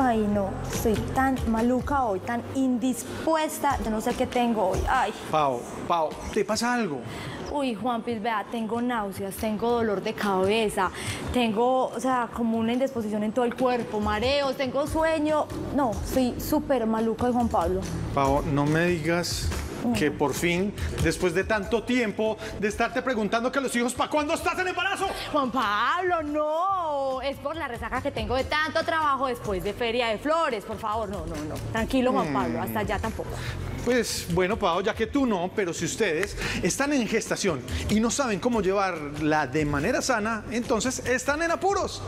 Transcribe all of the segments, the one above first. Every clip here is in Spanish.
Ay, no, estoy tan maluca hoy, tan indispuesta. Yo no sé qué tengo hoy. Ay. Pau, Pau, ¿te pasa algo? Uy, Juan vea, tengo náuseas, tengo dolor de cabeza, tengo, o sea, como una indisposición en todo el cuerpo, mareos, tengo sueño. No, estoy súper maluca de Juan Pablo. Pau, no me digas que por fin, después de tanto tiempo de estarte preguntando que los hijos, ¿para cuándo estás en embarazo? Juan Pablo, no, es por la resaca que tengo de tanto trabajo después de Feria de Flores, por favor, no, no, no. Tranquilo, Juan Pablo, hasta allá tampoco. Pues bueno, Pau, ya que tú no, pero si ustedes están en gestación y no saben cómo llevarla de manera sana, entonces están en apuros.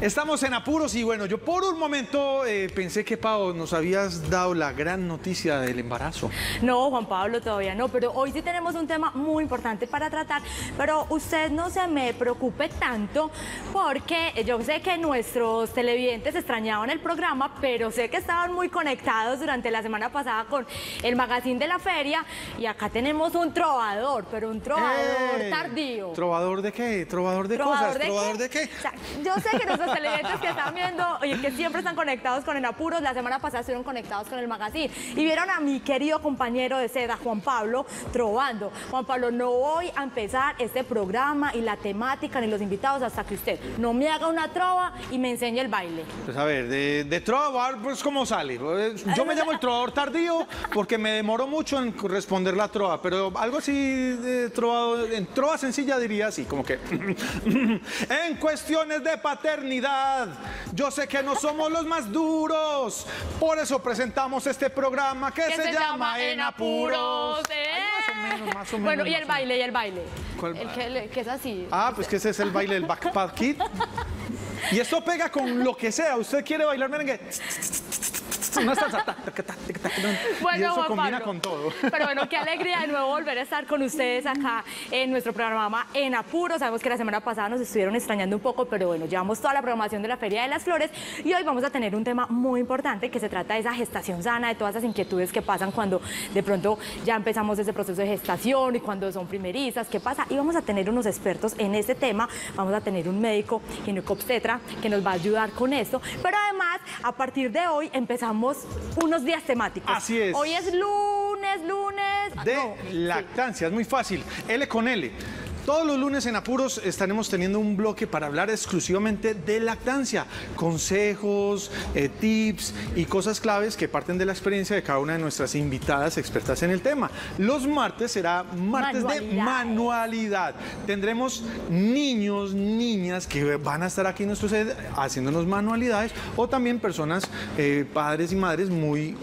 Estamos en apuros y bueno, yo por un momento eh, pensé que Pau nos habías dado la gran noticia del embarazo. No, Juan Pablo, todavía no, pero hoy sí tenemos un tema muy importante para tratar, pero usted no se me preocupe tanto porque yo sé que nuestros televidentes extrañaban el programa, pero sé que estaban muy conectados durante la semana pasada con el magazine de la feria y acá tenemos un trovador, pero un trovador ¡Ey! tardío. ¿Trovador de qué? ¿Trovador de ¿Trovador cosas? de ¿Trovador qué? de qué? O sea, yo sé que nuestros televidentes que están viendo y que siempre están conectados con En Apuros, la semana pasada estuvieron conectados con el magazine y vieron a mi querido compañero de seda, Juan Pablo, trovando. Juan Pablo, no voy a empezar este programa y la temática ni los invitados hasta que usted no me haga una trova y me enseñe el baile. Pues a ver, de, de trovador, pues ¿cómo sale? Eh, Yo me llamo el trovador tardío porque me demoro mucho en responder la trova, pero algo así de trovador, en trova sencilla diría así, como que en cuestiones de paternidad, yo sé que no somos los más duros, por eso presentamos este programa que, se, llama En Apuros. ¿eh? Ay, más o menos, más o menos. Bueno, y el baile, y el baile. ¿Cuál El que, le- que es así. Ah, pues que ese es el baile del Backpack Kid. Y esto pega con lo que sea. Usted quiere bailar merengue. Una salsa. ta, ta, ta, ta, ta, ta, y Bueno, eso Juan combina Pablo. con todo. Pero bueno, qué alegría de nuevo volver a estar con ustedes acá en nuestro programa En Apuro. Sabemos que la semana pasada nos estuvieron extrañando un poco, pero bueno, llevamos toda la programación de la Feria de las Flores y hoy vamos a tener un tema muy importante que se trata de esa gestación sana, de todas esas inquietudes que pasan cuando de pronto ya empezamos ese proceso de gestación y cuando son primerizas, qué pasa. Y vamos a tener unos expertos en este tema. Vamos a tener un médico ginecobstetra que nos va a ayudar con esto. Pero además, a partir de hoy empezamos unos días temáticos. Así es. Hoy es lunes, lunes. De no, lactancia, es muy fácil. L con L. Todos los lunes en Apuros estaremos teniendo un bloque para hablar exclusivamente de lactancia, consejos, eh, tips y cosas claves que parten de la experiencia de cada una de nuestras invitadas expertas en el tema. Los martes será martes de manualidad. Tendremos niños, niñas que van a estar aquí en nuestro set haciéndonos manualidades o también personas, eh, padres y madres muy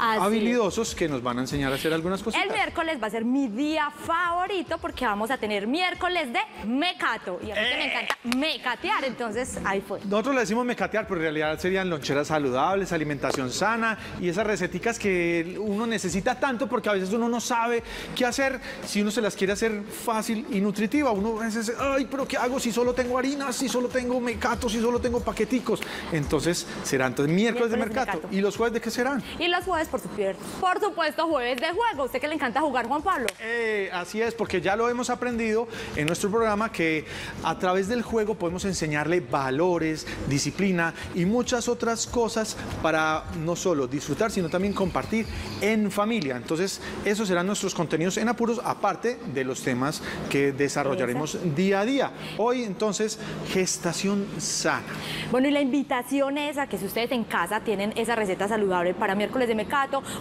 Así habilidosos que nos van a enseñar a hacer algunas cositas. El miércoles va a ser mi día favorito porque vamos a tener miércoles de mecato. Y a mí que Eh. me encanta mecatear, entonces ahí fue. Nosotros le decimos mecatear, pero en realidad serían loncheras saludables, alimentación sana y esas receticas que uno necesita tanto porque a veces uno no sabe qué hacer si uno se las quiere hacer fácil y nutritiva. Uno a veces, ay, pero ¿qué hago si solo tengo harina, si solo tengo mecato, si solo tengo paqueticos? Entonces será entonces miércoles, de Miércoles de mercato. mercato. ¿Y los jueves de qué serán? Y los jueves, por supuesto, por supuesto, jueves de juego. ¿A usted que le encanta jugar, Juan Pablo? Eh, así es, porque ya lo hemos aprendido en nuestro programa que a través del juego podemos enseñarle valores, disciplina y muchas otras cosas para no solo disfrutar, sino también compartir en familia. Entonces, esos serán nuestros contenidos en apuros, aparte de los temas que desarrollaremos día a día. Hoy, entonces, gestación sana. Bueno, y la invitación es a que si ustedes en casa tienen esa receta saludable para miércoles de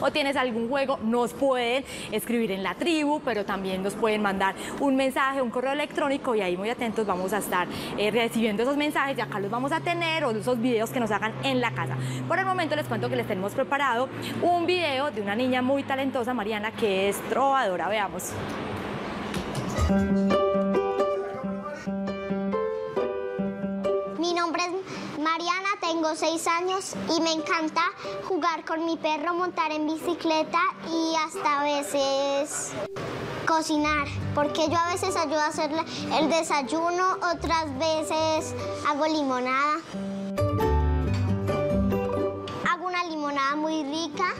o tienes algún juego, nos pueden escribir en la tribu, pero también nos pueden mandar un mensaje, un correo electrónico y ahí muy atentos vamos a estar eh, recibiendo esos mensajes y acá los vamos a tener o esos videos que nos hagan en la casa. Por el momento les cuento que les tenemos preparado un video de una niña muy talentosa, Mariana, que es trovadora. Veamos. Mi nombre es Mariana, tengo seis años y me encanta jugar con mi perro, montar en bicicleta y hasta a veces cocinar, porque yo a veces ayudo a hacer el desayuno, otras veces hago limonada. hago una limonada muy rica.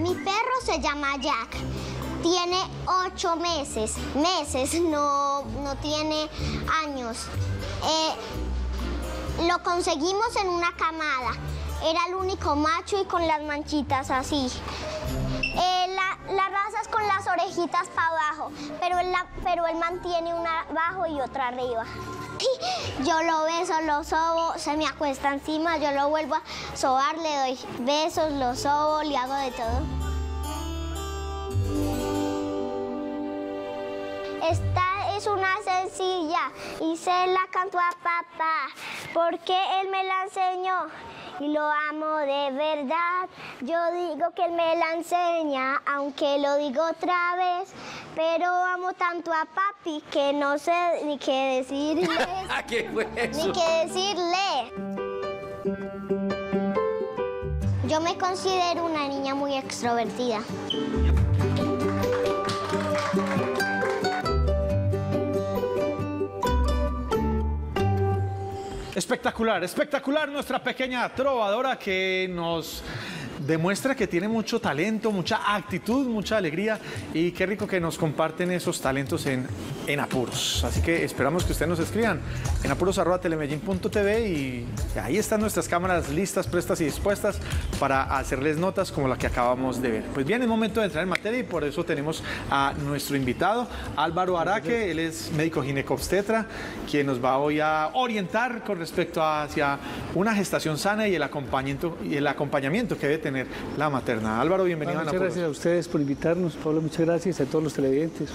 Mi perro se llama Jack. Tiene ocho meses. Meses, no, no tiene años. Eh, lo conseguimos en una camada. Era el único macho y con las manchitas así. Eh, la, la raza es con las orejitas para abajo, pero él, pero él mantiene una abajo y otra arriba. Yo lo beso, lo sobo, se me acuesta encima, yo lo vuelvo a sobar, le doy besos, lo sobo, le hago de todo. Esta es una sencilla y se la canto a papá porque él me la enseñó y lo amo de verdad. Yo digo que él me la enseña, aunque lo digo otra vez, pero amo tanto a papi que no sé ni qué decirle, ¿Qué fue eso? ni qué decirle. Yo me considero una niña muy extrovertida. Espectacular, espectacular nuestra pequeña trovadora que nos demuestra que tiene mucho talento, mucha actitud, mucha alegría y qué rico que nos comparten esos talentos en, en apuros. Así que esperamos que ustedes nos escriban en apuros.telemedellín.tv y ahí están nuestras cámaras listas, prestas y dispuestas para hacerles notas como la que acabamos de ver. Pues bien, es momento de entrar en materia y por eso tenemos a nuestro invitado, Álvaro Araque, él es médico ginecobstetra, quien nos va hoy a orientar con respecto hacia una gestación sana y el acompañamiento, y el acompañamiento que debe tener la materna. Álvaro, bienvenido Ah, a muchas Apuros. gracias a ustedes por invitarnos. Pablo, muchas gracias a todos los televidentes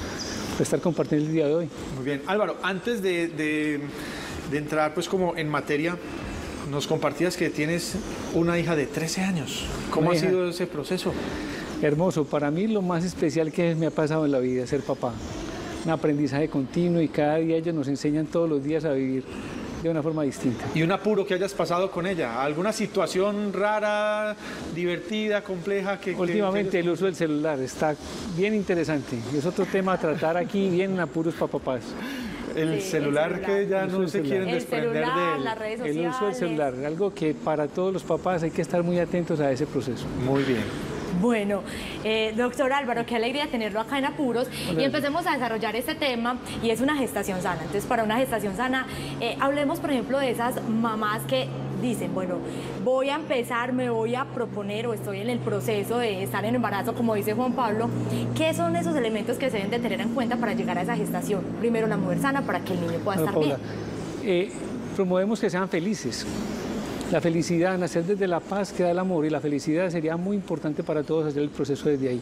por estar compartiendo el día de hoy. Muy bien, Álvaro, antes de, de- de entrar pues como en materia, nos compartías que tienes una hija de 13 años. ¿Cómo Una ha hija. sido ese proceso? Hermoso, para mí lo más especial que me ha pasado en la vida es ser papá. Un aprendizaje continuo y cada día ellos nos enseñan todos los días a vivir de una forma distinta. Y un apuro que hayas pasado con ella. ¿Alguna situación rara, divertida, compleja? Que, que- Últimamente el uso del celular está bien interesante. Es otro tema a tratar aquí, bien en apuros para papás. el, Sí, celular el que ya El no se celular. quieren El desprender celular, de él. las redes El sociales. uso del celular, algo que para todos los papás hay que estar muy atentos a ese proceso. Muy bien. Bueno, eh, doctor Álvaro, qué alegría tenerlo acá en Apuros y empecemos a desarrollar este tema y es una gestación sana. Entonces, para una gestación sana, eh, hablemos, por ejemplo, de esas mamás que dicen, bueno, voy a empezar, me voy a proponer o estoy en el proceso de estar en embarazo, como dice Juan Pablo. ¿Qué son esos elementos que se deben de tener en cuenta para llegar a esa gestación? Primero, la mujer sana para que el niño pueda Bueno, estar Paula, bien. eh, promovemos que sean felices. La felicidad, nacer desde la paz que da el amor y la felicidad sería muy importante para todos hacer el proceso desde ahí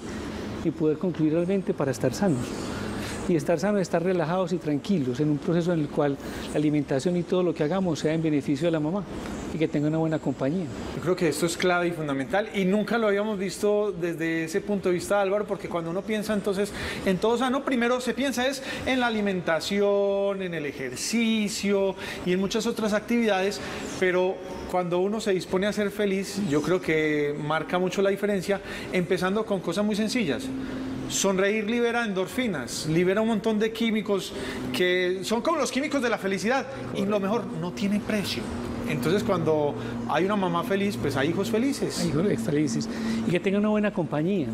y poder concluir realmente para estar sanos. Y estar sanos, estar relajados y tranquilos en un proceso en el cual la alimentación y todo lo que hagamos sea en beneficio de la mamá y que tenga una buena compañía. Yo creo que esto es clave y fundamental y nunca lo habíamos visto desde ese punto de vista, Álvaro, porque cuando uno piensa entonces en todo sano, primero se piensa es en la alimentación, en el ejercicio y en muchas otras actividades, pero cuando uno se dispone a ser feliz, yo creo que marca mucho la diferencia, empezando con cosas muy sencillas. Sonreír libera endorfinas, libera un montón de químicos que son como los químicos de la felicidad y lo mejor, no tiene precio. Entonces cuando hay una mamá feliz, pues hay hijos felices. Hijos felices. Y que tenga una buena compañía.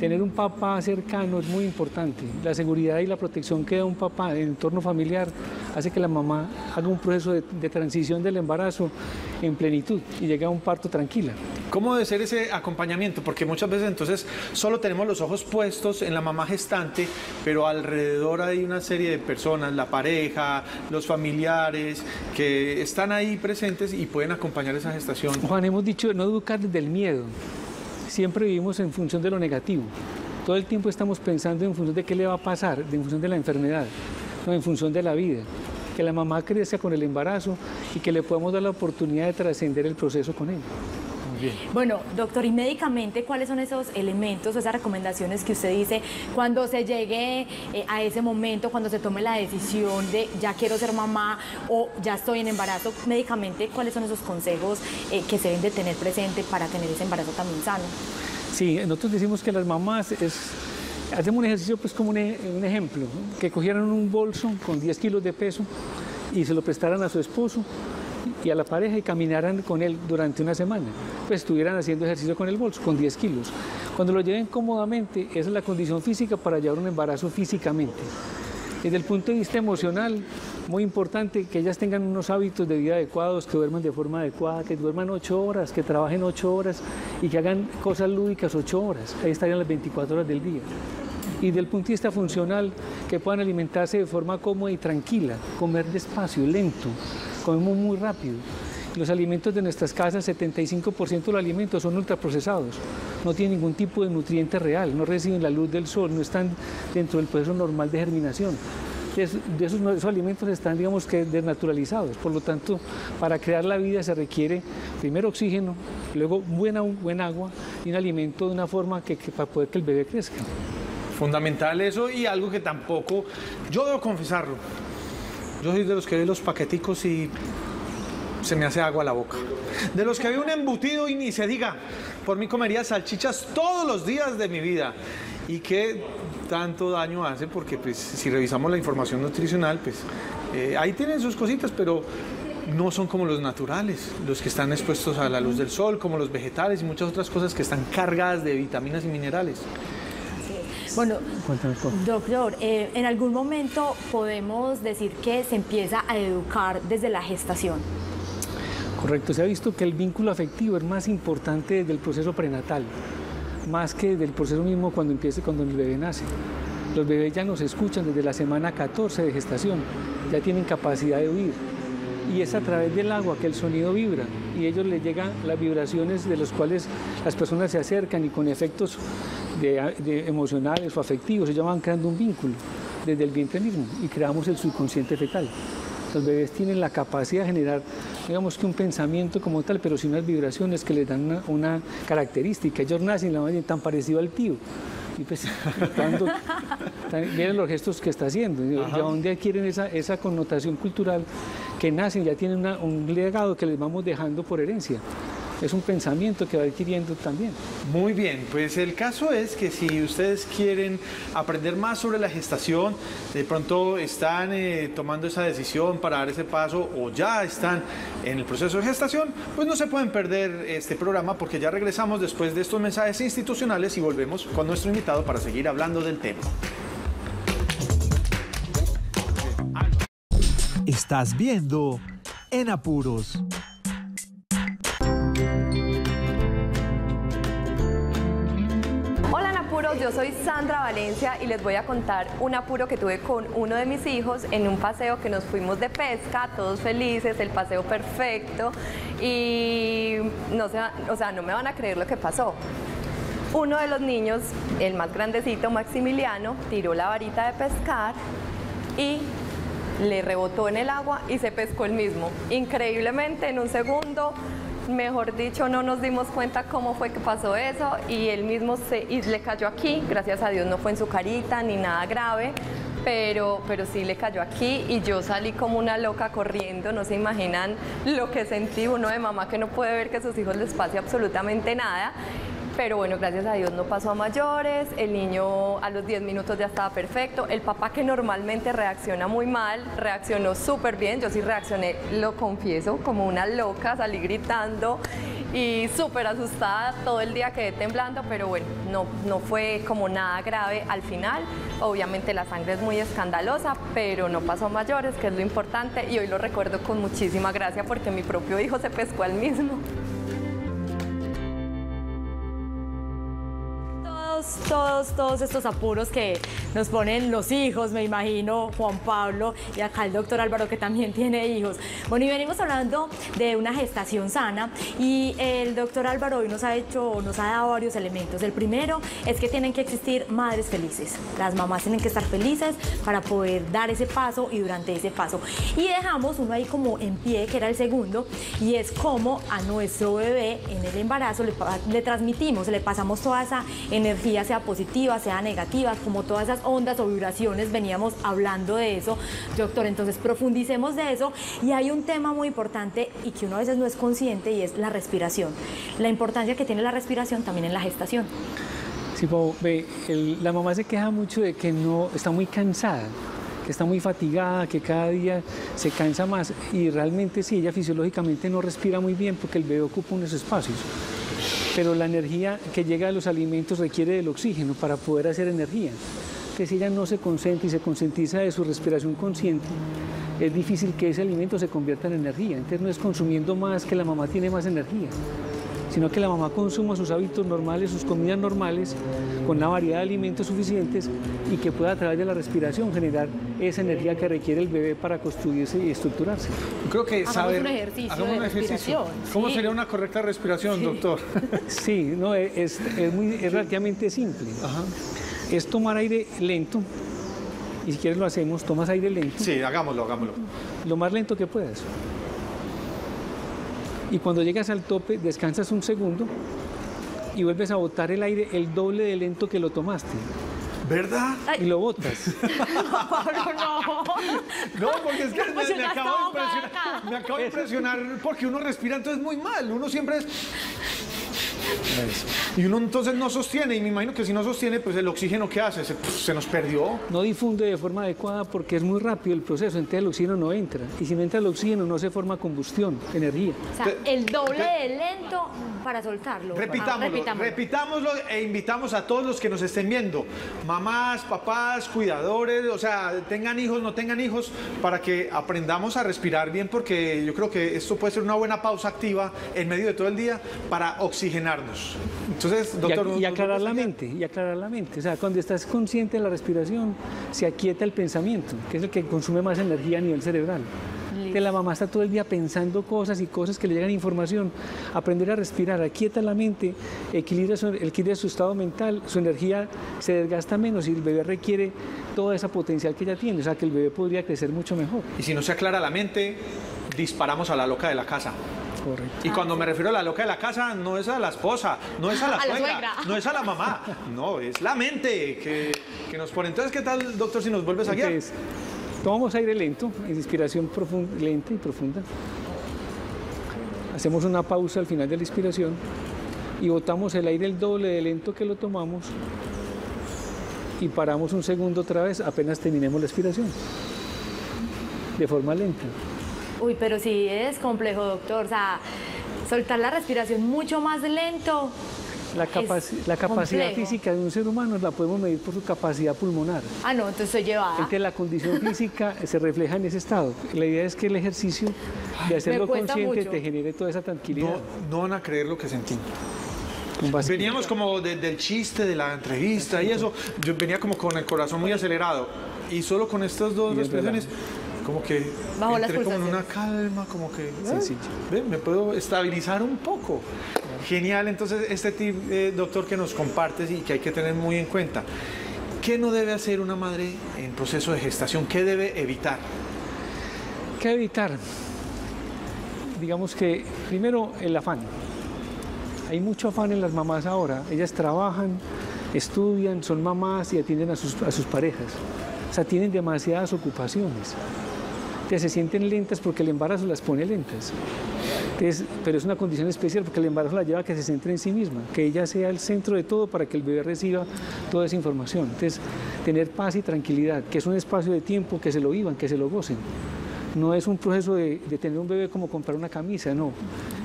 Tener un papá cercano es muy importante. La seguridad y la protección que da un papá en el entorno familiar hace que la mamá haga un proceso de transición del embarazo en plenitud y llegue a un parto tranquila. ¿Cómo debe ser ese acompañamiento? Porque muchas veces entonces solo tenemos los ojos puestos en la mamá gestante, pero alrededor hay una serie de personas, la pareja, los familiares, que están ahí presentes y pueden acompañar esa gestación. Juan, hemos dicho no educar desde el miedo. Siempre vivimos en función de lo negativo. Todo el tiempo estamos pensando en función de qué le va a pasar, en función de la enfermedad, no en función de la vida. Que la mamá crezca con el embarazo y que le podamos dar la oportunidad de trascender el proceso con ella. Bueno, doctor, y médicamente, ¿cuáles son esos elementos o esas recomendaciones que usted dice cuando se llegue eh, a ese momento, cuando se tome la decisión de ya quiero ser mamá o ya estoy en embarazo? Médicamente, ¿cuáles son esos consejos eh, que se deben de tener presente para tener ese embarazo también sano? Sí, nosotros decimos que las mamás es, hacemos un ejercicio pues como un, e- un ejemplo, que cogieran un bolso con 10 kilos de peso y se lo prestaran a su esposo y a la pareja y caminaran con él durante una semana. Pues estuvieran haciendo ejercicio con el bolso, con 10 kilos. Cuando lo lleven cómodamente, esa es la condición física para llevar un embarazo físicamente. Desde el punto de vista emocional, muy importante que ellas tengan unos hábitos de vida adecuados, que duerman de forma adecuada, que duerman ocho horas, que trabajen ocho horas y que hagan cosas lúdicas ocho horas. Ahí estarían las 24 horas del día. Y del punto de vista funcional, que puedan alimentarse de forma cómoda y tranquila, comer despacio, lento, comemos muy rápido. Los alimentos de nuestras casas, 75% de los alimentos son ultraprocesados, no tienen ningún tipo de nutriente real, no reciben la luz del sol, no están dentro del proceso normal de germinación. De esos, alimentos están, digamos que, desnaturalizados. Por lo tanto, para crear la vida se requiere primero oxígeno, luego buena, buen agua y un alimento de una forma que, para poder que el bebé crezca. Fundamental eso y algo que tampoco, yo debo confesarlo, yo soy de los que ve los paqueticos y se me hace agua la boca. De los que ve un embutido y ni se diga, por mí comería salchichas todos los días de mi vida. Y qué tanto daño hace, porque pues, si revisamos la información nutricional, pues eh, ahí tienen sus cositas, pero no son como los naturales, los que están expuestos a la luz del sol, como los vegetales y muchas otras cosas que están cargadas de vitaminas y minerales. Bueno, doctor, eh, en algún momento podemos decir que se empieza a educar desde la gestación. Correcto, se ha visto que el vínculo afectivo es más importante desde el proceso prenatal, más que del proceso mismo cuando empiece, cuando el bebé nace. Los bebés ya nos escuchan desde la semana 14 de gestación, ya tienen capacidad de oír. Y es a través del agua que el sonido vibra y ellos les llegan las vibraciones de los cuales las personas se acercan y con efectos emocionales o afectivos, ellos van creando un vínculo desde el vientre mismo y creamos el subconsciente fetal. Los bebés tienen la capacidad de generar, digamos que un pensamiento como tal, pero sin unas vibraciones que les dan una, característica. Ellos nacen la tan parecido al tío. Y pues, miren los gestos que está haciendo, de dónde adquieren esa, esa connotación cultural que nacen, ya tienen un legado que les vamos dejando por herencia es un pensamiento que va adquiriendo también. Muy bien, pues el caso es que si ustedes quieren aprender más sobre la gestación, de pronto están eh, tomando esa decisión para dar ese paso o ya están en el proceso de gestación, pues no se pueden perder este programa porque ya regresamos después de estos mensajes institucionales y volvemos con nuestro invitado para seguir hablando del tema. Estás viendo En Apuros. Yo soy Sandra Valencia y les voy a contar un apuro que tuve con uno de mis hijos en un paseo que nos fuimos de pesca, todos felices, el paseo perfecto y no, o sea, no me van a creer lo que pasó. Uno de los niños, el más grandecito, Maximiliano, tiró la varita de pescar y le rebotó en el agua y se pescó el mismo. Increíblemente, en un segundo mejor dicho, no nos dimos cuenta cómo fue que pasó eso y él mismo se, le cayó aquí, gracias a Dios no fue en su carita ni nada grave, pero, pero sí le cayó aquí y yo salí como una loca corriendo, no se imaginan lo que sentí uno de mamá que no puede ver que a sus hijos les pase absolutamente nada pero bueno, gracias a Dios no pasó a mayores, el niño a los 10 minutos ya estaba perfecto, el papá que normalmente reacciona muy mal, reaccionó súper bien, yo sí reaccioné, lo confieso, como una loca, salí gritando y súper asustada, todo el día quedé temblando, pero bueno, no, no fue como nada grave al final, obviamente la sangre es muy escandalosa, pero no pasó a mayores, que es lo importante, y hoy lo recuerdo con muchísima gracia porque mi propio hijo se pescó al mismo. Todos, todos, estos apuros que nos ponen los hijos, me imagino, Juan Pablo y acá el doctor Álvaro que también tiene hijos. Bueno, y venimos hablando de una gestación sana y el doctor Álvaro hoy nos ha hecho, nos ha dado varios elementos. El primero es que tienen que existir madres felices. Las mamás tienen que estar felices para poder dar ese paso y durante ese paso. Y dejamos uno ahí como en pie, que era el segundo, y es como a nuestro bebé en el embarazo le, le transmitimos, le pasamos toda esa energía sea positiva, sea negativa, como todas esas ondas o vibraciones, veníamos hablando de eso, doctor, entonces profundicemos de eso y hay un tema muy importante y que uno a veces no es consciente y es la respiración, la importancia que tiene la respiración también en la gestación. Sí, ve, la mamá se queja mucho de que no está muy cansada que está muy fatigada, que cada día se cansa más y realmente sí, ella fisiológicamente no respira muy bien porque el bebé ocupa unos espacios. Pero la energía que llega de los alimentos requiere del oxígeno para poder hacer energía. Entonces si ella no se concentra y se concientiza de su respiración consciente, es difícil que ese alimento se convierta en energía. Entonces no es consumiendo más que la mamá tiene más energía sino que la mamá consuma sus hábitos normales, sus comidas normales, con una variedad de alimentos suficientes y que pueda a través de la respiración generar esa energía que requiere el bebé para construirse y estructurarse. Creo que Hagamos saber. un ejercicio hagamos de un ejercicio. ¿Cómo sí. sería una correcta respiración, doctor? Sí, no, es, es muy, es relativamente simple. Ajá. Es tomar aire lento, y si quieres lo hacemos, tomas aire lento, Sí, hagámoslo, hagámoslo. lo más lento que puedas. Y cuando llegas al tope, descansas un segundo y vuelves a botar el aire el doble de lento que lo tomaste. ¿Verdad? Y lo botas. Pablo, no. No, porque es que Me me, me acabo de impresionar. Me acabo de impresionar porque uno respira entonces muy mal. Uno siempre es. Y uno entonces no sostiene, y me imagino que si no sostiene, pues el oxígeno que hace, se, pues, se nos perdió. No difunde de forma adecuada porque es muy rápido el proceso, entonces el oxígeno no entra. Y si no entra el oxígeno no se forma combustión, energía. O sea, el doble de lento para soltarlo. Repitámoslo, Ah, repitámoslo. repitámoslo e invitamos a todos los que nos estén viendo, mamás, papás, cuidadores, o sea, tengan hijos, no tengan hijos, para que aprendamos a respirar bien, porque yo creo que esto puede ser una buena pausa activa en medio de todo el día para oxigenarnos. Entonces, Y, doctor, ac- ¿nos- y nos aclarar la mente, y aclarar la mente. O sea, cuando estás consciente de la respiración, se aquieta el pensamiento, que es el que consume más energía a nivel cerebral. Que la mamá está todo el día pensando cosas y cosas que le llegan información. Aprender a respirar, aquieta la mente, equilibra su, equilibra su estado mental, su energía se desgasta menos y el bebé requiere toda esa potencial que ella tiene. O sea, que el bebé podría crecer mucho mejor. Y si no se aclara la mente, disparamos a la loca de la casa. Correcto. Y cuando me refiero a la loca de la casa, no es a la esposa, no es a la, A la suegra, no es a la mamá, no, es la mente que, que nos pone. Entonces, ¿qué tal, doctor, si nos vuelves a guiar? Entonces, tomamos aire lento, inspiración profun- lenta y profunda. Hacemos una pausa al final de la inspiración y botamos el aire el doble de lento que lo tomamos y paramos un segundo otra vez apenas terminemos la expiración. De forma lenta. Uy, pero sí es complejo, doctor. O sea, soltar la respiración mucho más lento. La, capaci- la capacidad complejo. física de un ser humano la podemos medir por su capacidad pulmonar. Ah, no, entonces estoy llevada. Entonces la condición física se refleja en ese estado. La idea es que el ejercicio de hacerlo consciente mucho. te genere toda esa tranquilidad. No, no van a creer lo que sentí. Veníamos como de- del chiste, de la entrevista y eso. Yo venía como con el corazón muy acelerado. Y solo con estas dos respiraciones, como que las entré como en una calma, como que ah, Sencillo. ve, me puedo estabilizar un poco. Genial, entonces este tip, eh, doctor, que nos compartes y que hay que tener muy en cuenta. ¿Qué no debe hacer una madre en proceso de gestación? ¿Qué debe evitar? ¿Qué evitar? Digamos que primero el afán. Hay mucho afán en las mamás ahora. Ellas trabajan, estudian, son mamás y atienden a sus, a sus parejas. O sea, tienen demasiadas ocupaciones. Entonces se sienten lentas porque el embarazo las pone lentas. Entonces, pero es una condición especial porque el embarazo la lleva a que se centre en sí misma, que ella sea el centro de todo para que el bebé reciba toda esa información. Entonces, tener paz y tranquilidad, que es un espacio de tiempo, que se lo vivan, que se lo gocen. No es un proceso de, de tener un bebé como comprar una camisa, no.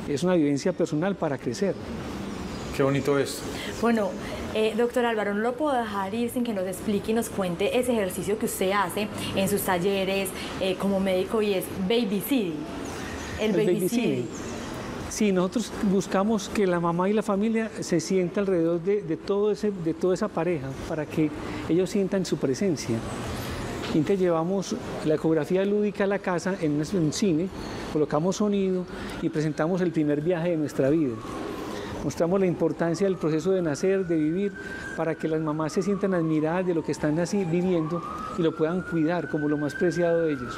Es una vivencia personal para crecer. Qué bonito esto. Bueno, eh, doctor Álvaro, no lo puedo dejar ir sin que nos explique y nos cuente ese ejercicio que usted hace en sus talleres eh, como médico y es baby sitting. El, El baby, sitting. Sí, nosotros buscamos que la mamá y la familia se sienta alrededor de, de todo ese, de toda esa pareja para que ellos sientan su presencia. Entonces llevamos la ecografía lúdica a la casa en un cine, colocamos sonido y presentamos el primer viaje de nuestra vida. Mostramos la importancia del proceso de nacer, de vivir, para que las mamás se sientan admiradas de lo que están así viviendo y lo puedan cuidar como lo más preciado de ellos,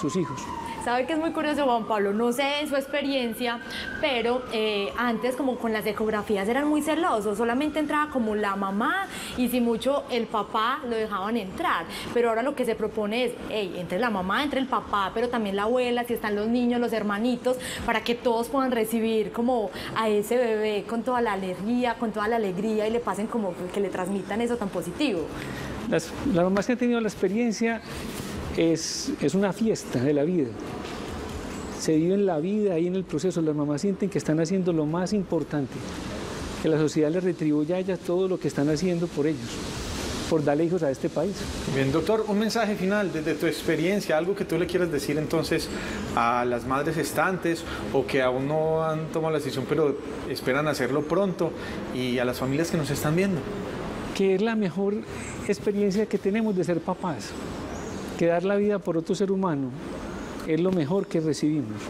sus hijos. Sabe que es muy curioso, Juan Pablo, no sé en su experiencia, pero eh, antes como con las ecografías eran muy celosos, solamente entraba como la mamá y si mucho el papá lo dejaban entrar, pero ahora lo que se propone es, hey, entre la mamá, entre el papá, pero también la abuela, si están los niños, los hermanitos, para que todos puedan recibir como a ese bebé con toda la alegría, con toda la alegría y le pasen como que le transmitan eso tan positivo. Las, las mamás que han tenido la experiencia es, es una fiesta de la vida. Se vive en la vida y en el proceso. Las mamás sienten que están haciendo lo más importante, que la sociedad les retribuya a ellas todo lo que están haciendo por ellos, por darle hijos a este país. Bien, doctor, un mensaje final desde tu experiencia, algo que tú le quieras decir entonces a las madres estantes o que aún no han tomado la decisión pero esperan hacerlo pronto y a las familias que nos están viendo. que es la mejor experiencia que tenemos de ser papás, que dar la vida por otro ser humano es lo mejor que recibimos.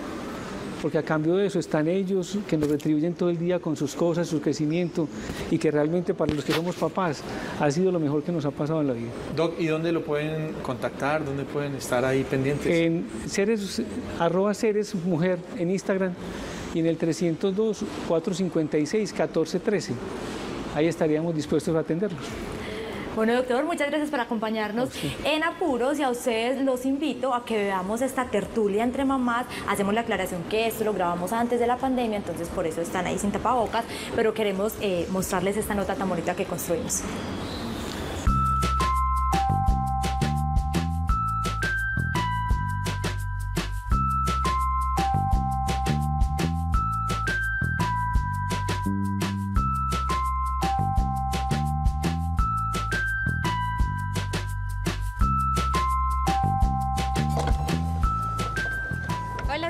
Porque a cambio de eso están ellos que nos retribuyen todo el día con sus cosas, su crecimiento y que realmente para los que somos papás ha sido lo mejor que nos ha pasado en la vida. Doc, ¿y dónde lo pueden contactar? ¿Dónde pueden estar ahí pendientes? En seres, arroba seres mujer en Instagram y en el 302-456-1413. Ahí estaríamos dispuestos a atenderlos. Bueno, doctor, muchas gracias por acompañarnos en Apuros y a ustedes los invito a que veamos esta tertulia entre mamás. Hacemos la aclaración que esto lo grabamos antes de la pandemia, entonces por eso están ahí sin tapabocas, pero queremos eh, mostrarles esta nota tan bonita que construimos.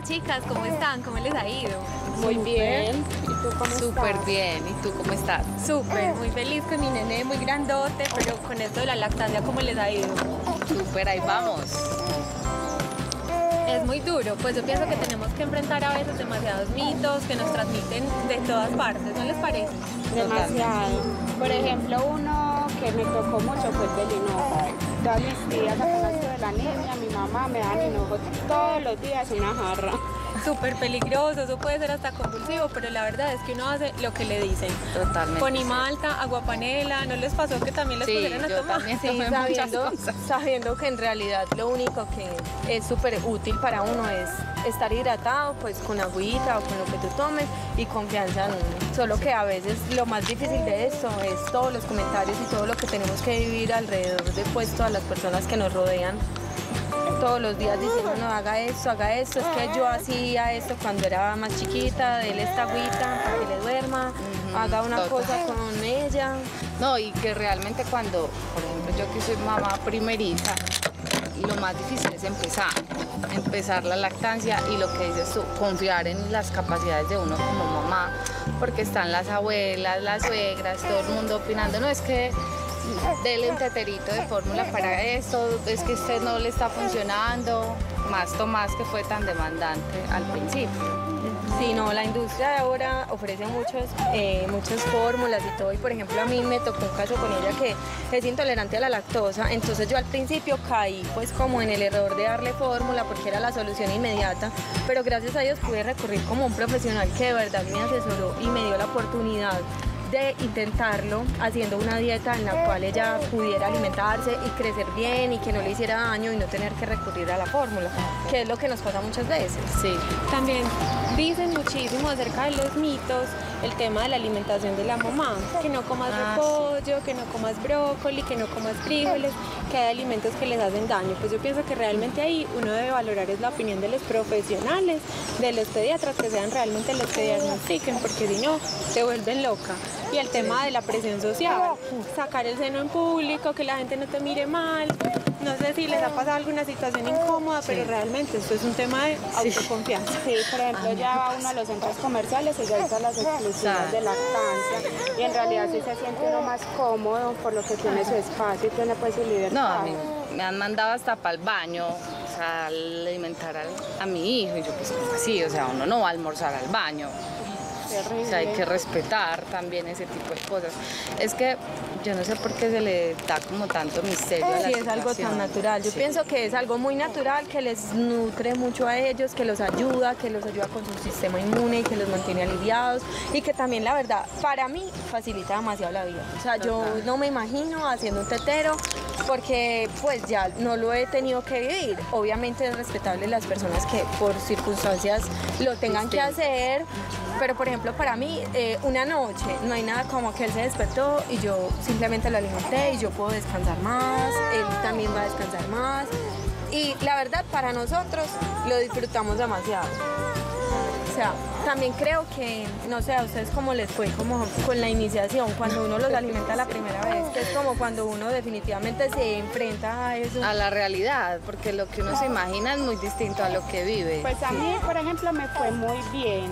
Hola chicas, ¿cómo están? ¿Cómo les ha ido? Muy bien. ¿Y tú cómo Súper estás? bien. ¿Y tú cómo estás? Súper, muy feliz con mi nene muy grandote, pero con esto de la lactancia, ¿cómo les ha ido? Súper, ahí vamos. Es muy duro, pues yo pienso que tenemos que enfrentar a veces demasiados mitos que nos transmiten de todas partes, ¿no les parece? Demasiado. Por ejemplo, uno que me tocó mucho fue el del hinojo. Todas mis tías de la niña, mi mamá me dan hinojo todos los días una jarra. Súper peligroso, eso puede ser hasta compulsivo, pero la verdad es que uno hace lo que le dicen. Totalmente. Ponimalta, agua panela, ¿no les pasó que también les Sí, pusieron a yo tomar? también Sí, tomé muchas sabiendo, cosas. sabiendo que en realidad lo único que es súper útil para uno es estar hidratado, pues con agüita o con lo que tú tomes y confianza en uno. Solo que a veces lo más difícil de esto es todos los comentarios y todo lo que tenemos que vivir alrededor de pues todas las personas que nos rodean. Todos los días diciendo, no, haga esto, haga esto, es que yo hacía esto cuando era más chiquita, déle esta agüita para que le duerma, haga una total. cosa con ella. No, y que realmente cuando, por ejemplo, yo que soy mamá primeriza, lo más difícil es empezar, empezar la lactancia y lo que dices tú, confiar en las capacidades de uno como mamá, porque están las abuelas, las suegras, todo el mundo opinando, no es que dele un teterito de fórmula para esto, es que usted no le está funcionando, más Tomás que fue tan demandante al principio. Sí, no, la industria de ahora ofrece muchos, eh, muchas fórmulas y todo. Y por ejemplo, a mí me tocó un caso con ella que es intolerante a la lactosa. Entonces yo al principio caí pues como en el error de darle fórmula porque era la solución inmediata. Pero gracias a Dios pude recurrir como un profesional que de verdad me asesoró y me dio la oportunidad de intentarlo haciendo una dieta en la cual ella pudiera alimentarse y crecer bien y que no le hiciera daño y no tener que recurrir a la fórmula, que es lo que nos pasa muchas veces. Sí. También dicen muchísimo acerca de los mitos, el tema de la alimentación de la mamá, que no comas Ah, repollo, que no comas brócoli, que no comas frijoles, que hay alimentos que les hacen daño. Pues yo pienso que realmente ahí uno debe valorar es la opinión de los profesionales, de los pediatras, que sean realmente los que diagnostiquen, porque si no, te vuelven loca. Y el tema de la presión social, sacar el seno en público, que la gente no te mire mal. No sé si les ha pasado alguna situación incómoda, pero realmente esto es un tema de autoconfianza. Sí, por ejemplo, ya va uno a los centros comerciales y ya está las exclusivas de lactancia. Y en realidad sí se siente uno más cómodo por lo que tiene su espacio y tiene pues su libertad. No, a mí me han mandado hasta para el baño, o sea, alimentar al- a mi hijo. Y yo, pues, ¿cómo así? O sea, uno no va a almorzar al baño. O sea, hay que respetar también ese tipo de cosas. Es que yo no sé por qué se le da como tanto misterio a la Sí, es algo tan natural. Yo Sí. pienso que es algo muy natural, que les nutre mucho a ellos, que los ayuda, que los ayuda con su sistema inmune y que los mantiene aliviados y que también, la verdad, para mí facilita demasiado la vida. O sea, yo no me imagino haciendo un tetero porque pues ya no lo he tenido que vivir. Obviamente es respetable las personas que por circunstancias lo tengan que hacer, pero por ejemplo para mí eh, una noche no hay nada como que él se despertó y yo simplemente lo alimenté y yo puedo descansar más, él también va a descansar más y la verdad para nosotros lo disfrutamos demasiado. También creo que, no sé, a ustedes cómo les fue como con la iniciación, cuando uno los alimenta la primera vez, que es como cuando uno definitivamente se enfrenta a eso. A la realidad, porque lo que uno se imagina es muy distinto a lo que vive. Pues a mí, por ejemplo, me fue muy bien.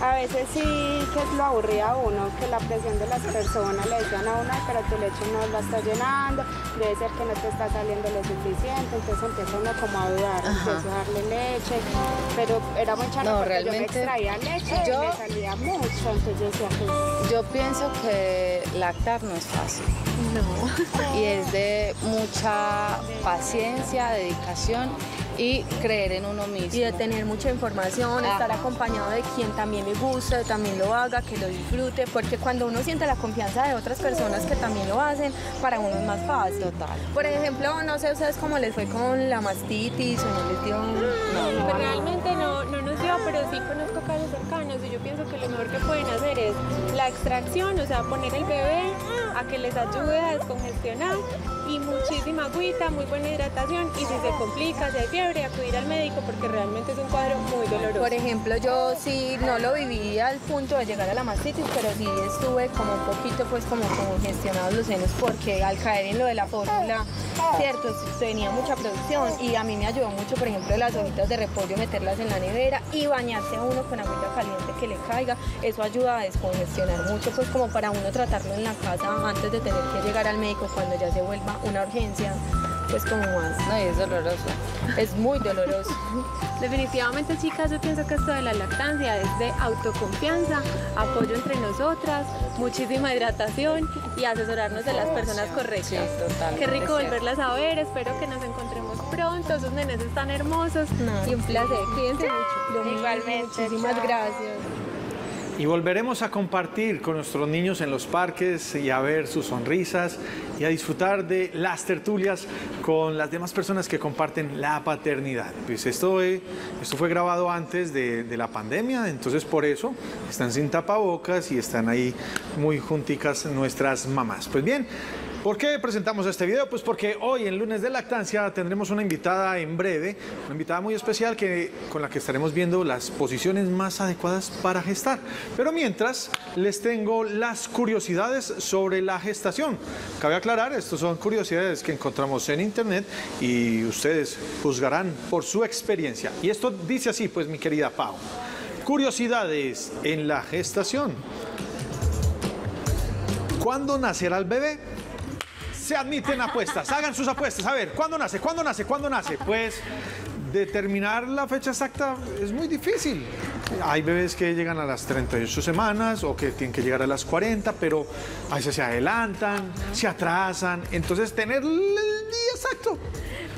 A veces sí que es lo aburría a uno, que la presión de las personas le decían a uno, "Ay, pero tu leche no la está llenando, debe ser que no te está saliendo lo suficiente, entonces empieza uno como a dudar, empiezo a darle leche, pero era muy charro No, porque realmente, yo me extraía leche yo- y me salía mucho, entonces yo decía, pues, Yo pienso que lactar no es fácil. No. Y es de mucha paciencia, dedicación y creer en uno mismo. Y de tener mucha información, estar acompañado de quien también le guste, también lo haga, que lo disfrute, porque cuando uno siente la confianza de otras personas que también lo hacen, para uno es más fácil. Total. Por ejemplo, no sé ustedes cómo les fue con la mastitis o no les dio... Pues realmente no, no nos dio, pero sí conozco pienso que lo mejor que pueden hacer es la extracción, o sea, poner el bebé a que les ayude a descongestionar y muchísima agüita, muy buena hidratación y si se complica, si hay fiebre, acudir al médico porque realmente es un cuadro muy doloroso. Por ejemplo, yo sí no lo viví al punto de llegar a la mastitis, pero sí estuve como un poquito pues como congestionados los senos porque al caer en lo de la fórmula, cierto, tenía mucha producción y a mí me ayudó mucho, por ejemplo, las hojitas de repollo, meterlas en la nevera y bañarse a uno con agüita caliente que le caiga, eso ayuda a descongestionar mucho pues como para uno tratarlo en la casa antes de tener que llegar al médico cuando ya se vuelva una urgencia, pues como más. No, y es doloroso. Es muy doloroso. Definitivamente, chicas, yo pienso que esto de la lactancia es de autoconfianza, apoyo entre nosotras, muchísima hidratación y asesorarnos de las personas correctas. Sí, totalmente Qué rico volverlas a ver, espero que nos encontremos pronto, esos nenes están hermosos. No, y un placer, cuídense mucho. Igualmente, Muchísimas chao. gracias. Y volveremos a compartir con nuestros niños en los parques y a ver sus sonrisas y a disfrutar de las tertulias con las demás personas que comparten la paternidad. Pues esto, eh, esto fue grabado antes de, la pandemia, entonces por eso están sin tapabocas y están ahí muy junticas nuestras mamás. Pues bien, ¿Por qué presentamos este video? Pues porque hoy en lunes de lactancia tendremos una invitada en breve, una invitada muy especial que, con la que estaremos viendo las posiciones más adecuadas para gestar. Pero mientras les tengo las curiosidades sobre la gestación. Cabe aclarar, estas son curiosidades que encontramos en internet y ustedes juzgarán por su experiencia. Y esto dice así, pues mi querida Pau. Curiosidades en la gestación. ¿Cuándo nacerá el bebé? Se admiten apuestas, hagan sus apuestas. A ver, ¿cuándo nace? ¿Cuándo nace? ¿Cuándo nace? Pues determinar la fecha exacta es muy difícil. Hay bebés que llegan a las 38 semanas o que tienen que llegar a las 40, pero a veces se adelantan, se atrasan. Entonces, tener el día exacto.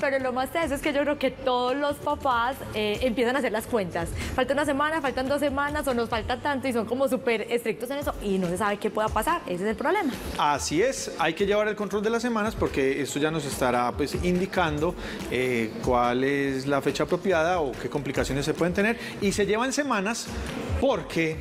Pero lo más teso es que yo creo que todos los papás eh, empiezan a hacer las cuentas. Falta una semana, faltan dos semanas o nos falta tanto y son como súper estrictos en eso y no se sabe qué pueda pasar. Ese es el problema. Así es, hay que llevar el control de las semanas porque esto ya nos estará pues indicando eh, cuál es la fecha apropiada o qué complicaciones se pueden tener y se llevan semanas porque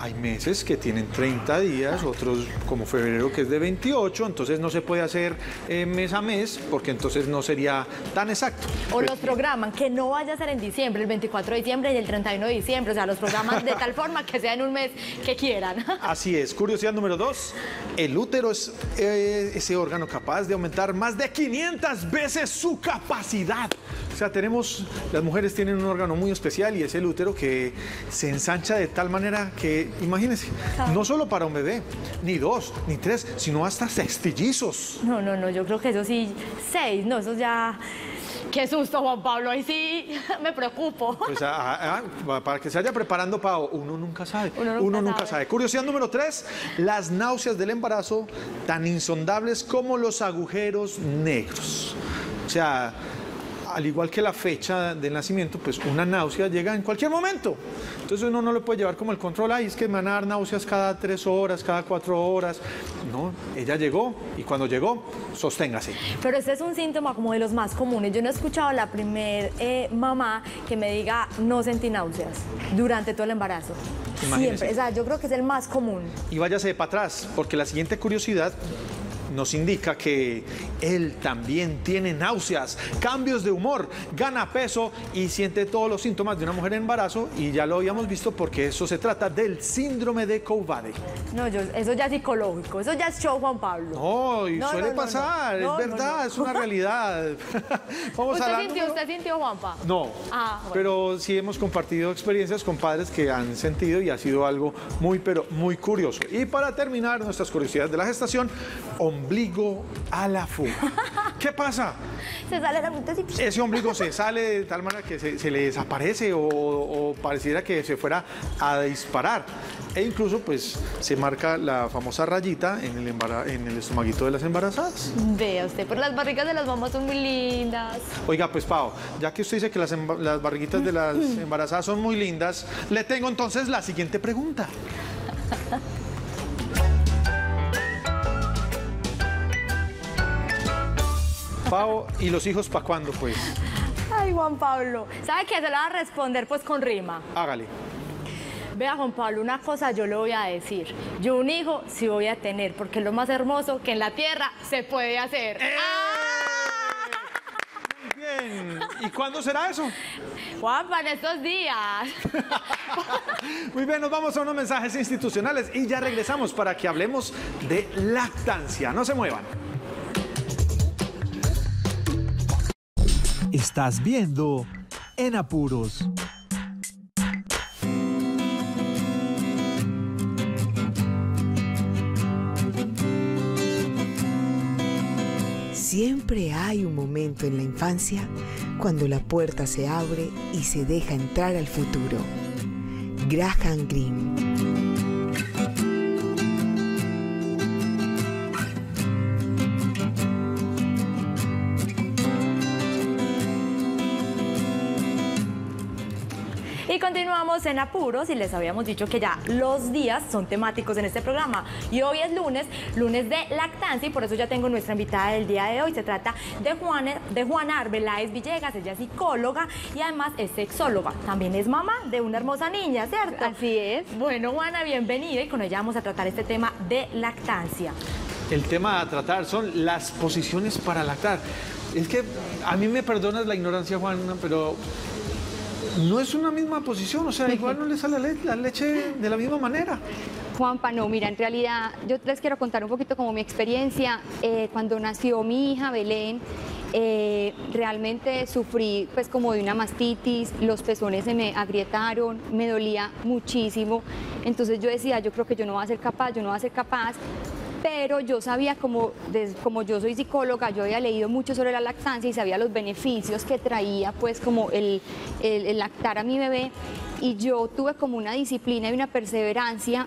hay meses que tienen 30 días, otros como febrero que es de 28, entonces no se puede hacer eh, mes a mes porque entonces no sería tan exacto. O los programan, que no vaya a ser en diciembre, el 24 de diciembre y el 31 de diciembre. O sea, los programan de tal forma que sea en un mes que quieran. Así es. Curiosidad número dos. El útero es eh, ese órgano capaz de aumentar más de 500 veces su capacidad. O sea, tenemos, las mujeres tienen un órgano muy especial y es el útero que se ensancha de tal manera que, imagínense, no solo para un bebé, ni dos, ni tres, sino hasta sextillizos. No, no, no, yo creo que eso sí, seis, no, eso ya... Qué susto, Juan Pablo, ahí sí me preocupo. Pues ah, ah, para que se vaya preparando, Pau, uno nunca sabe. Uno Uno nunca nunca, sabe. sabe. Curiosidad número tres, las náuseas del embarazo tan insondables como los agujeros negros. O sea, al igual que la fecha del nacimiento, pues una náusea llega en cualquier momento. Entonces uno no le puede llevar como el control, ay, es que me van a dar náuseas cada tres horas, cada cuatro horas. No, ella llegó y cuando llegó, sosténgase. Pero este es un síntoma como de los más comunes. Yo no he escuchado a la primer eh, mamá que me diga no sentí náuseas durante todo el embarazo. Imagínese. Siempre, o sea, yo creo que es el más común. Y váyase para atrás, porque la siguiente curiosidad nos indica que él también tiene náuseas, cambios de humor, gana peso y siente todos los síntomas de una mujer en embarazo y ya lo habíamos visto porque eso se trata del síndrome de Couvade. No, yo, eso ya es psicológico, eso ya es show, Juan Pablo. No, y No, suele no, no, pasar, es verdad, es una realidad. Vamos ¿Usted a sintió, usted sintió, Juanpa? No, Ah, bueno. pero sí hemos compartido experiencias con padres que han sentido y ha sido algo muy, pero muy curioso. Y para terminar nuestras curiosidades de la gestación, ombligo a la fuga. ¿Qué pasa? Se sale la mitad y... Ese ombligo se sale de tal manera que se, se le desaparece o, o pareciera que se fuera a disparar. E incluso pues se marca la famosa rayita en el, embara- en el estomaguito de las embarazadas. Vea usted, pero las barrigas de las mamás son muy lindas. Oiga, pues Pau, ya que usted dice que las, las barriguitas de las embarazadas son muy lindas, le tengo entonces la siguiente pregunta. Pau, ¿y los hijos para cuándo, pues? Ay, Juan Pablo. ¿Sabe qué? Se lo va a responder pues con rima. Hágale. Vea, Juan Pablo, una cosa yo le voy a decir. Yo un hijo sí voy a tener, porque es lo más hermoso que en la tierra se puede hacer. Bien. ¿Y cuándo será eso? Juanpa, en estos días. Muy bien, nos vamos a unos mensajes institucionales y ya regresamos para que hablemos de lactancia. No se muevan. Estás viendo En Apuros. Siempre hay un momento en la infancia cuando la puerta se abre y se deja entrar al futuro. Graham Greene. En apuros y les habíamos dicho que ya los días son temáticos en este programa. Y hoy es lunes, lunes de lactancia y por eso ya tengo nuestra invitada del día de hoy. Se trata de Juana, de Juana Arbeláez Villegas, ella es psicóloga y además es sexóloga. También es mamá de una hermosa niña, ¿cierto? Así es. Bueno, Juana, bienvenida y con ella vamos a tratar este tema de lactancia. El tema a tratar son las posiciones para lactar. Es que a mí me perdonas la ignorancia, Juana, pero no es una misma posición, o sea, igual no le sale la, le- la leche de la misma manera. Juanpa, no, mira, en realidad yo les quiero contar un poquito como mi experiencia. Eh, cuando nació mi hija Belén, eh, realmente sufrí pues como de una mastitis, los pezones se me agrietaron, me dolía muchísimo. Entonces yo decía, yo creo que yo no voy a ser capaz, yo no voy a ser capaz. Pero yo sabía, como, como yo soy psicóloga, yo había leído mucho sobre la lactancia y sabía los beneficios que traía pues como el lactar a mi bebé y yo tuve como una disciplina y una perseverancia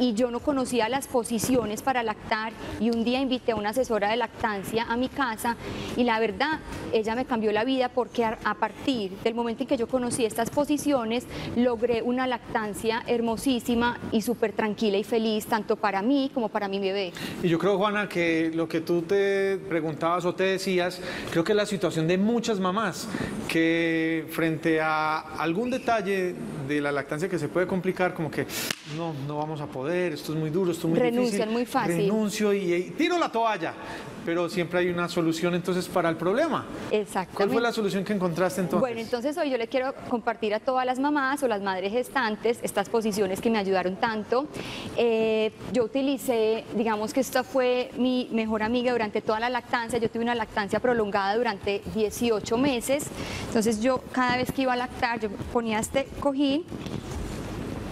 y yo no conocía las posiciones para lactar y un día invité a una asesora de lactancia a mi casa y la verdad ella me cambió la vida porque a, partir del momento en que yo conocí estas posiciones logré una lactancia hermosísima y súper tranquila y feliz tanto para mí como para mi bebé. Y yo creo, Juana, que lo que tú te preguntabas o te decías, creo que es la situación de muchas mamás que frente a algún detalle de la lactancia que se puede complicar, como que no, no vamos a poder, esto es muy duro, esto es muy Renuncian difícil. muy fácil. Renuncio y, y tiro la toalla, pero siempre hay una solución entonces para el problema. Exactamente. ¿Cuál fue la solución que encontraste entonces? Bueno, entonces hoy yo le quiero compartir a todas las mamás o las madres gestantes estas posiciones que me ayudaron tanto. Eh, yo utilicé, digamos que esta fue mi mejor amiga durante toda la lactancia. Yo tuve una lactancia prolongada durante 18 meses. Entonces yo cada vez que iba a lactar, yo ponía este cojín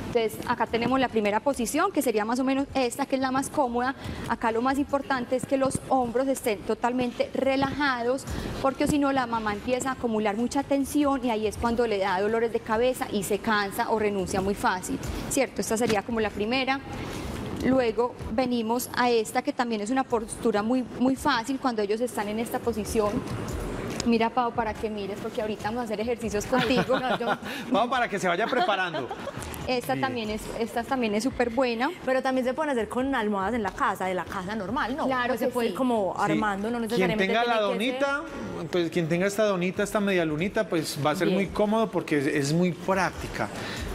entonces, acá tenemos la primera posición, que sería más o menos esta, que es la más cómoda. Acá lo más importante es que los hombros estén totalmente relajados, porque si no, la mamá empieza a acumular mucha tensión y ahí es cuando le da dolores de cabeza y se cansa o renuncia muy fácil, ¿cierto? Esta sería como la primera. Luego venimos a esta, que también es una postura muy, muy fácil cuando ellos están en esta posición. Mira, Pau, para que mires, porque ahorita vamos a hacer ejercicios contigo. Vamos para que se vaya preparando. Esta también es, esta también es súper buena. Pero también se pueden hacer con almohadas en la casa, de la casa normal, ¿no? Claro Pues se puede sí. ir como Sí. armando, no Quien necesariamente tenga la ser- donita, pues quien tenga esta donita, esta media lunita, pues va a ser Bien. muy cómodo porque es, es muy práctica.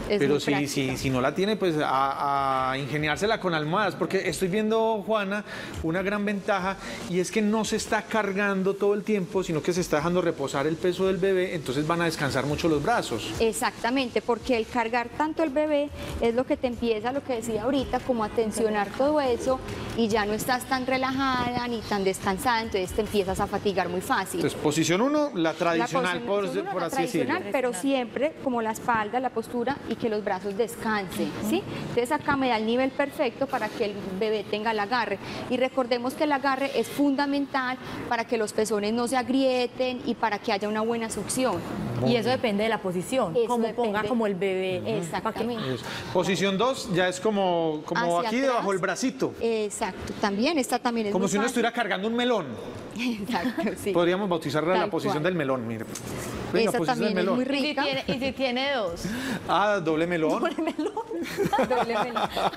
Es Pero si, si, si no la tiene, pues a, a ingeniársela con almohadas, porque estoy viendo, Juana, una gran ventaja y es que no se está cargando todo el tiempo, sino que se está dejando reposar el peso del bebé, entonces van a descansar mucho los brazos. Exactamente, porque el cargar tanto el bebé es lo que te empieza, lo que decía ahorita, como a tensionar todo eso y ya no estás tan relajada ni tan descansada, entonces te empiezas a fatigar muy fácil. Entonces, posición 1, la La tradicional, posición por, uno, por la así tradicional, decirlo. pero siempre como la espalda, la postura y que los brazos descansen, ¿sí? Entonces acá me da el nivel perfecto para que el bebé tenga el agarre. Y recordemos que el agarre es fundamental para que los pezones no se agrieten y para que haya una buena succión. Y eso depende de la posición, Eso como ponga depende. como el bebé. Exactamente. Eso. Posición 2 ya es como, como Hacia aquí atrás. debajo del bracito, Exacto, también esta también es como si uno fácil. estuviera cargando un melón. Exacto, sí. Podríamos bautizarla la posición cual. del melón, mire. Venga, Esa posición también es melón. muy Y si, rica. tiene, y si tiene dos. Ah, doble melón. Doble melón.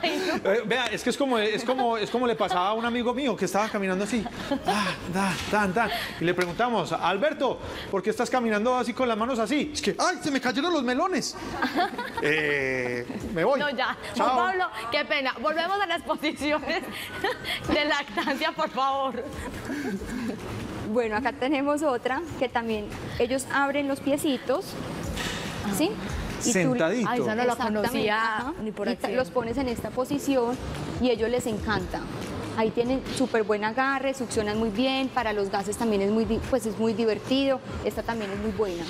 Eh, vea, es que es como, es, como, es como le pasaba a un amigo mío que estaba caminando así. Ah, da, tan, tan. Y le preguntamos, Alberto, ¿por qué estás caminando así con las manos así? Es que, ¡ay, se me cayeron los melones! Eh, me voy. No, ya. Chao. Juan Pablo, qué pena. Volvemos a las posiciones de lactancia, por favor. Bueno, acá tenemos otra que también ellos abren los piecitos, ¿sí? Y tú- Sentadito. Ay, esa no la conocía ajá. ni por Y los pones en esta posición y a ellos les encanta. Ahí tienen súper buen agarre, succionan muy bien, para los gases también es muy, pues es muy divertido, esta también es muy buena,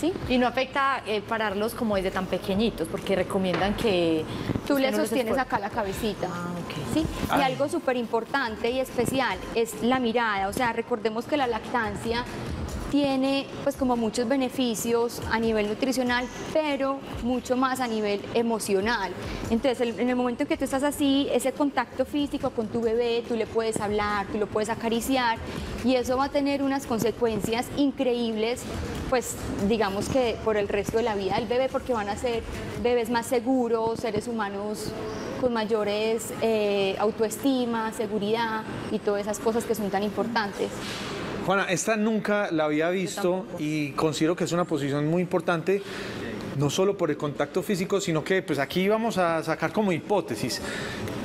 ¿sí? Y no afecta eh, pararlos como desde tan pequeñitos, porque recomiendan que... Tú le sostienes acá la cabecita. Ah, Y algo súper importante y especial es la mirada. O sea, recordemos que la lactancia tiene pues como muchos beneficios a nivel nutricional, pero mucho más a nivel emocional. Entonces, el- en el momento en que tú estás así, ese contacto físico con tu bebé, tú le puedes hablar, tú lo puedes acariciar y eso va a tener unas consecuencias increíbles, pues digamos que por el resto de la vida del bebé, porque van a ser bebés más seguros, seres humanos con mayores eh, autoestima, seguridad y todas esas cosas que son tan importantes. Juana, esta nunca la había visto y considero que es una posición muy importante, no solo por el contacto físico, sino que pues aquí vamos a sacar como hipótesis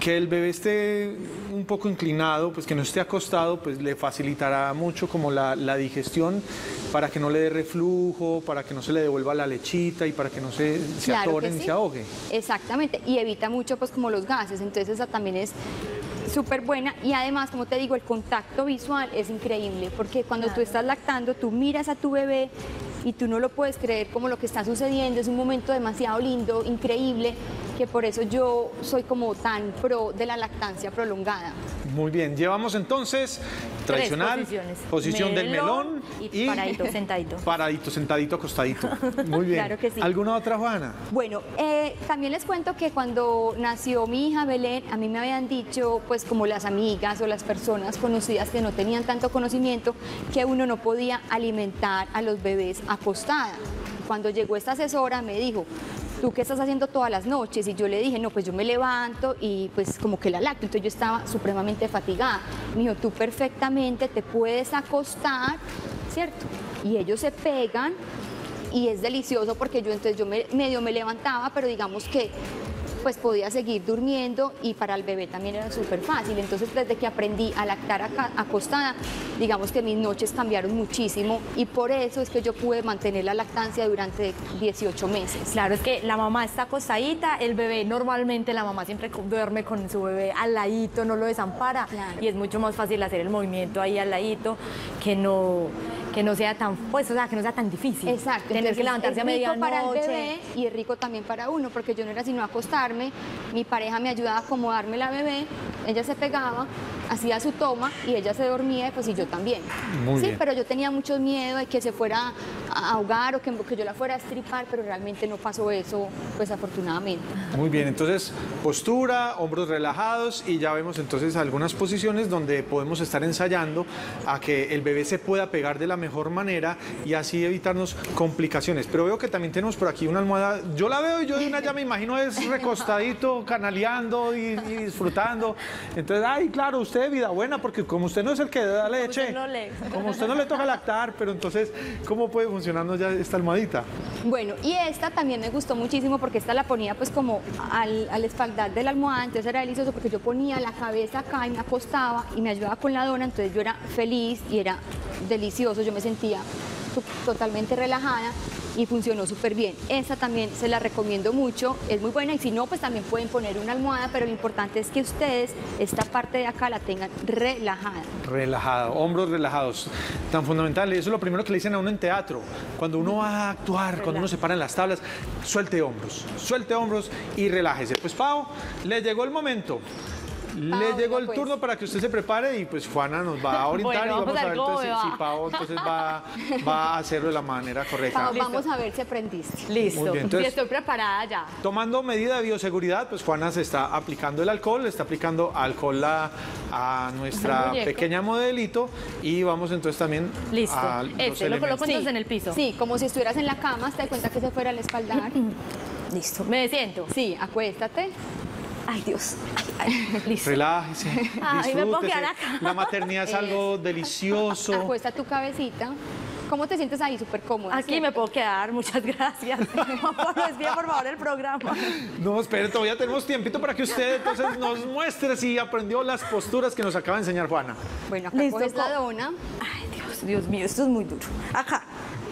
que el bebé esté un poco inclinado, pues que no esté acostado, pues le facilitará mucho como la, la digestión para que no le dé reflujo, para que no se le devuelva la lechita y para que no se, se Claro y se ahogue. Exactamente, y evita mucho pues como los gases, entonces esa también es súper buena y además, como te digo, el contacto visual es increíble, porque cuando tú estás lactando, tú miras a tu bebé y tú no lo puedes creer como lo que está sucediendo, es un momento demasiado lindo, increíble, que por eso yo soy como tan pro de la lactancia prolongada. Muy bien, llevamos entonces tradicional, posición del Melón melón y paradito, sentadito. Paradito, sentadito, acostadito. Muy bien. Claro que sí. ¿Alguna otra, Juana? Bueno, eh, también les cuento que cuando nació mi hija Belén, a mí me habían dicho, pues como las amigas o las personas conocidas que no tenían tanto conocimiento, que uno no podía alimentar a los bebés acostada. Cuando llegó esta asesora me dijo, ¿tú qué estás haciendo todas las noches? Y yo le dije, no, pues yo me levanto y pues como que la lacto. Entonces yo estaba supremamente fatigada. Me dijo, tú perfectamente te puedes acostar, ¿cierto? Y ellos se pegan y es delicioso porque yo entonces yo me- medio me levantaba, pero digamos que pues podía seguir durmiendo y para el bebé también era súper fácil. Entonces desde que aprendí a lactar acá- acostada, digamos que mis noches cambiaron muchísimo y por eso es que yo pude mantener la lactancia durante 18 meses. Claro, es que la mamá está acostadita, el bebé normalmente la mamá siempre duerme con su bebé al ladito, no lo desampara Claro. y es mucho más fácil hacer el movimiento ahí al ladito que no que no sea tan pues o sea que no sea tan difícil. Exacto. Tener entonces que levantarse a es rico para el medianoche. bebé y es rico también para uno, porque yo no era sino acostarme, mi pareja me ayudaba a acomodarme la bebé, ella se pegaba, hacía su toma y ella se dormía, pues y yo también. Muy sí, bien. pero yo tenía mucho miedo de que se fuera ahogar o que, que yo la fuera a estripar, pero realmente no pasó eso, pues afortunadamente. Muy bien, entonces postura, hombros relajados y ya vemos entonces algunas posiciones donde podemos estar ensayando a que el bebé se pueda pegar de la mejor manera y así evitarnos complicaciones. Pero veo que también tenemos por aquí una almohada, yo la veo y yo de una ya me imagino es recostadito, canaleando y, y disfrutando. Entonces, ay, claro, usted vida buena porque como usted no es el que da leche, usted no le- como usted no le toca lactar, pero entonces, ¿cómo puede funcionarnos ya esta almohadita? Bueno, y esta también me gustó muchísimo porque esta la ponía pues como al, al espaldar de la almohada, entonces era delicioso porque yo ponía la cabeza acá y me acostaba y me ayudaba con la dona, entonces yo era feliz y era delicioso, yo me sentía totalmente relajada y funcionó súper bien. Esta también se la recomiendo mucho, es muy buena y si no, pues también pueden poner una almohada, pero lo importante es que ustedes esta parte de acá la tengan relajada. Relajado, hombros relajados, tan fundamental. Eso es lo primero que le dicen a uno en teatro. Cuando uno va a actuar, cuando uno se para en las tablas, suelte hombros, suelte hombros y relájese. Pues Pau, le llegó el momento. Le llegó el pues. turno para que usted se prepare y pues Juana nos va a orientar Bueno, y vamos vamos a ver entonces, va. si Pau entonces va, va a hacerlo de la manera correcta. Vamos a ver si aprendiste. Listo. Bien, entonces- estoy preparada ya. Tomando medida de bioseguridad, pues Juana se está aplicando el alcohol, le está aplicando alcohol a, nuestra pequeña modelito y vamos entonces también Listo. a los Este, lo coloco entonces en el piso. Sí, como si estuvieras en la cama, te das cuenta que se fuera al espaldar. Listo. Me siento. Sí, acuéstate. Ay, Dios. Ay, ay, listo. Relájese, Ay, me puedo quedar acá. La maternidad es algo delicioso. Acuesta tu cabecita. ¿Cómo te sientes ahí? Súper cómoda. Aquí me puedo quedar, muchas gracias. Por despide, por favor, el programa. No, espere, todavía tenemos tiempito para que usted entonces nos muestre si aprendió las posturas que nos acaba de enseñar Juana. Bueno, acá Listo, coges la dona. Ay, Dios, Dios mío, esto es muy duro. Acá.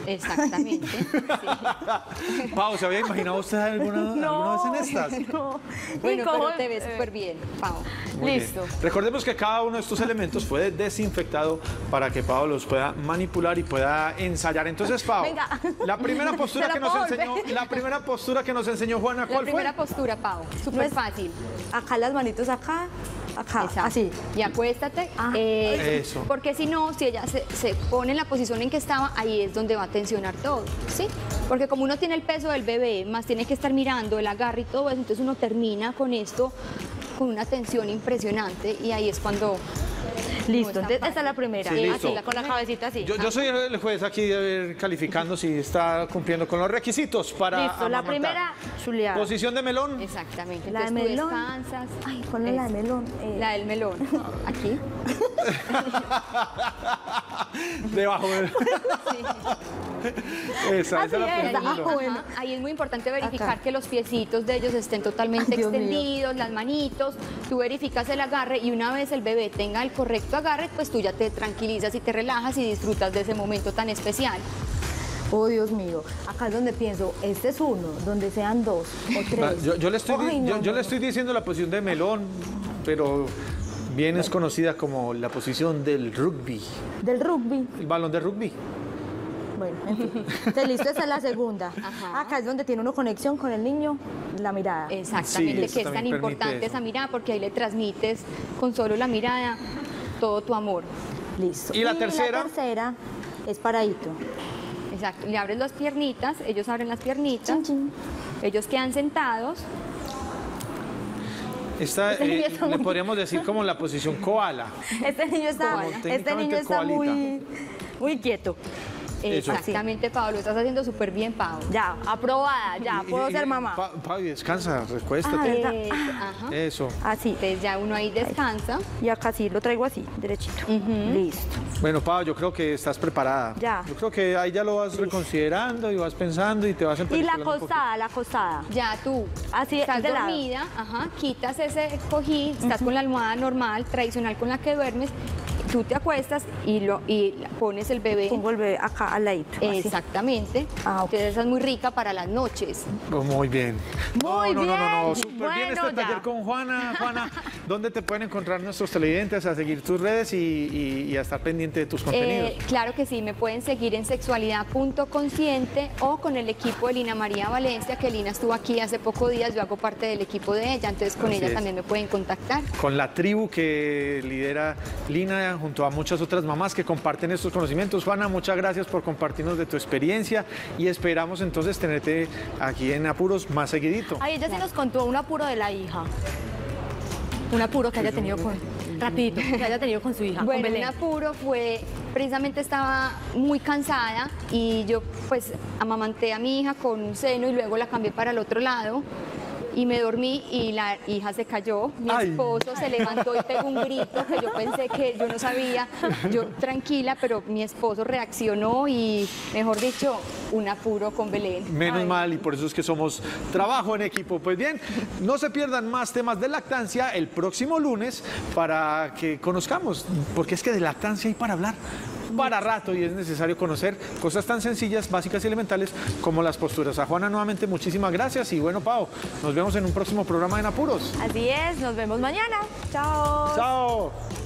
Exactamente. Pau, ¿se había imaginado usted alguna, alguna vez en estas? No. Bueno, pero te ves eh, súper bien, Pau. Muy bien. Listo. Recordemos que cada uno de estos elementos fue desinfectado para que Pau los pueda manipular y pueda ensayar. Entonces, Pau, Venga. la primera postura la que nos enseñó, la primera postura que nos enseñó Juana, La ¿cuál fue? primera postura, Pau. Súper fácil. Acá las manitos acá, acá, Exacto. así. Y acuéstate. Ah. eh, Eso. Porque si no, si ella se, se pone en la posición en que estaba, ahí es donde va a tensionar todo, ¿sí? Porque como uno tiene el peso del bebé, más tiene que estar mirando el agarre y todo eso, entonces uno termina con esto con una tensión impresionante y ahí es cuando... Listo, entonces esta es la primera. Sí, listo. Así, con la cabecita así. Yo, yo soy el juez aquí de ver, calificando si está cumpliendo con los requisitos para Listo, la primera, chuleada. Posición de melón. Exactamente. La de Entonces tú melón. descansas. Ay, ¿cuál es la de melón? Eh, La del melón. Aquí. Debajo de... Esa, esa es la es, de ah, bueno. Ahí es muy importante verificar Acá. que los piecitos de ellos estén totalmente mío. extendidos, las manitos, tú verificas el agarre y una vez el bebé tenga el correcto agarre, pues tú ya te tranquilizas y te relajas y disfrutas de ese momento tan especial. Oh, Dios mío. Acá es donde pienso, este es uno, donde sean dos o tres. Yo, yo le estoy, di- Ay, no, yo, yo no, le estoy diciendo la posición de melón, pero bien es conocida como la posición del rugby, Del rugby. el balón de rugby. Bueno, en fin. Entonces, listo, esa es la segunda. Ajá. Acá es donde tiene uno conexión con el niño, la mirada. Exactamente, que es tan importante eso. esa mirada porque ahí le transmites con solo la mirada todo tu amor. Listo. ¿Y la tercera? La tercera es paradito. Exacto, le abres las piernitas, ellos abren las piernitas, Chin, chin. ellos quedan sentados, Esta Este niño eh, está le muy- podríamos decir como la posición koala. Este niño está, este niño está muy, muy quieto. Eso. Exactamente, Pablo, estás haciendo súper bien, Pablo. Ya, aprobada, ya, puedo y- ser mamá. Pa- Pavi, descansa, recuéstate. Ah, Eso, ajá. Eso. Así. Entonces ya uno ahí descansa. Y acá sí, lo traigo así, derechito. Listo. Bueno, Pau, yo creo que estás preparada. Ya. Yo creo que ahí ya lo vas reconsiderando y vas pensando y te vas Y la acostada, la acostada. Ya tú Así, estás de lado. dormida, ajá, quitas ese cojín, estás con la almohada normal, tradicional con la que duermes, tú te acuestas y lo y pones el bebé. Pongo el bebé acá al ladito. Exactamente. Ah. Entonces esa es muy rica para las noches. Oh, muy bien. Muy no, no, no, no, no, bien. súper bien Bueno, este taller con Juana. Juana, ¿dónde te pueden encontrar nuestros televidentes a seguir tus redes y, y- y a estar pendiente de tus contenidos? Eh, claro que sí, me pueden seguir en sexualidad.consciente o con el equipo de Lina María Valencia, que Lina estuvo aquí hace pocos días, yo hago parte del equipo de ella, entonces con Así ella es. también me pueden contactar. Con la tribu que lidera Lina junto a muchas otras mamás que comparten estos conocimientos. Juana, muchas gracias por compartirnos de tu experiencia y esperamos entonces tenerte aquí en Apuros más seguidito. Ay, ella sí nos contó un apuro de la hija. Un apuro que haya tenido con... Rapidito, que haya tenido con su hija, Bueno, un apuro fue, precisamente estaba muy cansada y yo pues amamanté a mi hija con un seno y luego la cambié para el otro lado y me dormí y la hija se cayó. Mi Ay. esposo se levantó y pegó un grito que yo pensé que yo no sabía, yo tranquila, pero mi esposo reaccionó y, mejor dicho, un apuro con Belén. Menos mal y por eso es que somos trabajo en equipo. Pues bien, no se pierdan más temas de lactancia el próximo lunes para que conozcamos, porque es que de lactancia hay para hablar para rato y es necesario conocer cosas tan sencillas, básicas y elementales como las posturas. A Juana nuevamente muchísimas gracias y bueno, Pau, nos vemos en un próximo programa en Apuros. Así es, nos vemos mañana. Chao. Chao.